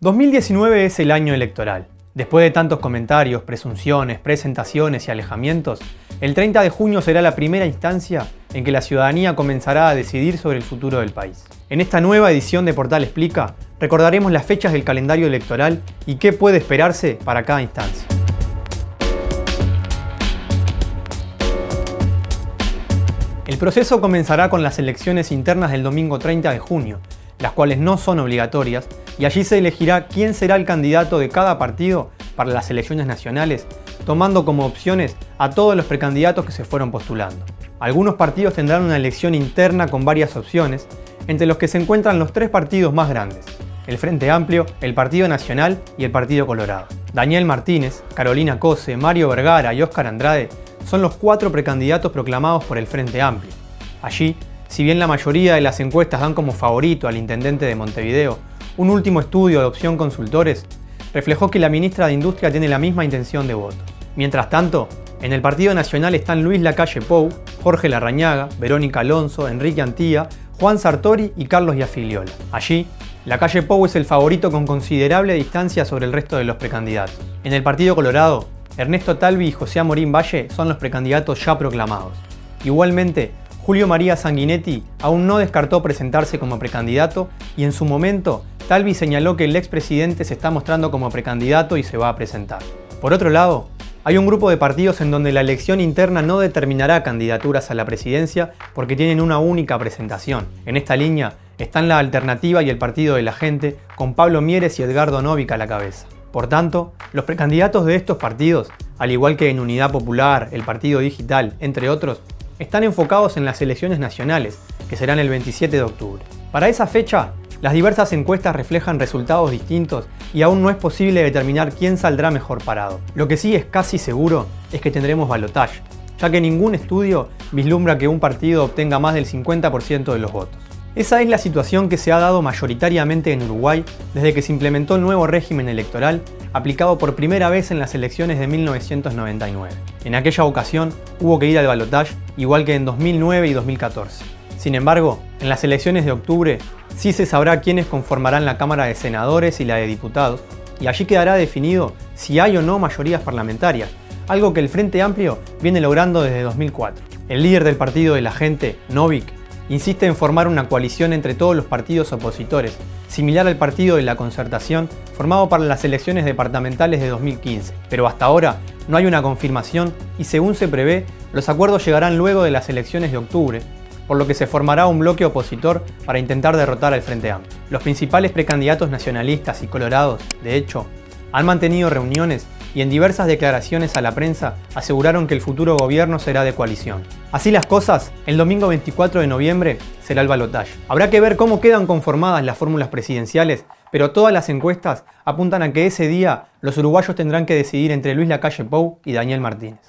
2019 es el año electoral. Después de tantos comentarios, presunciones, presentaciones y alejamientos, el 30 de junio será la primera instancia en que la ciudadanía comenzará a decidir sobre el futuro del país. En esta nueva edición de Portal Explica, recordaremos las fechas del calendario electoral y qué puede esperarse para cada instancia. El proceso comenzará con las elecciones internas del domingo 30 de junio, las cuales no son obligatorias, y allí se elegirá quién será el candidato de cada partido para las elecciones nacionales, tomando como opciones a todos los precandidatos que se fueron postulando. Algunos partidos tendrán una elección interna con varias opciones, entre los que se encuentran los tres partidos más grandes, el Frente Amplio, el Partido Nacional y el Partido Colorado. Daniel Martínez, Carolina Cose, Mario Vergara y Óscar Andrade son los cuatro precandidatos proclamados por el Frente Amplio. Allí si bien la mayoría de las encuestas dan como favorito al intendente de Montevideo, un último estudio de opción consultores reflejó que la ministra de Industria tiene la misma intención de voto. Mientras tanto, en el Partido Nacional están Luis Lacalle Pou, Jorge Larrañaga, Verónica Alonso, Enrique Antía, Juan Sartori y Carlos Yafiliola. Allí, Lacalle Pou es el favorito con considerable distancia sobre el resto de los precandidatos. En el Partido Colorado, Ernesto Talvi y José Amorín Valle son los precandidatos ya proclamados. Igualmente, Julio María Sanguinetti aún no descartó presentarse como precandidato y en su momento Talvi señaló que el expresidente se está mostrando como precandidato y se va a presentar. Por otro lado, hay un grupo de partidos en donde la elección interna no determinará candidaturas a la presidencia porque tienen una única presentación. En esta línea están la Alternativa y el Partido de la Gente, con Pablo Mieres y Edgardo Novica a la cabeza. Por tanto, los precandidatos de estos partidos, al igual que en Unidad Popular, el Partido Digital, entre otros, están enfocados en las elecciones nacionales, que serán el 27 de octubre. Para esa fecha, las diversas encuestas reflejan resultados distintos y aún no es posible determinar quién saldrá mejor parado. Lo que sí es casi seguro es que tendremos balotaje, ya que ningún estudio vislumbra que un partido obtenga más del 50% de los votos. Esa es la situación que se ha dado mayoritariamente en Uruguay desde que se implementó el nuevo régimen electoral aplicado por primera vez en las elecciones de 1999. En aquella ocasión hubo que ir al balotaje igual que en 2009 y 2014. Sin embargo, en las elecciones de octubre sí se sabrá quiénes conformarán la Cámara de Senadores y la de Diputados, y allí quedará definido si hay o no mayorías parlamentarias, algo que el Frente Amplio viene logrando desde 2004. El líder del partido de la gente, Novik, insiste en formar una coalición entre todos los partidos opositores, similar al partido de la concertación formado para las elecciones departamentales de 2015. Pero hasta ahora no hay una confirmación y según se prevé, los acuerdos llegarán luego de las elecciones de octubre, por lo que se formará un bloque opositor para intentar derrotar al Frente Amplio. Los principales precandidatos nacionalistas y colorados, de hecho, han mantenido reuniones y en diversas declaraciones a la prensa aseguraron que el futuro gobierno será de coalición. Así las cosas, el domingo 24 de noviembre será el balotaje. Habrá que ver cómo quedan conformadas las fórmulas presidenciales, pero todas las encuestas apuntan a que ese día los uruguayos tendrán que decidir entre Luis Lacalle Pou y Daniel Martínez.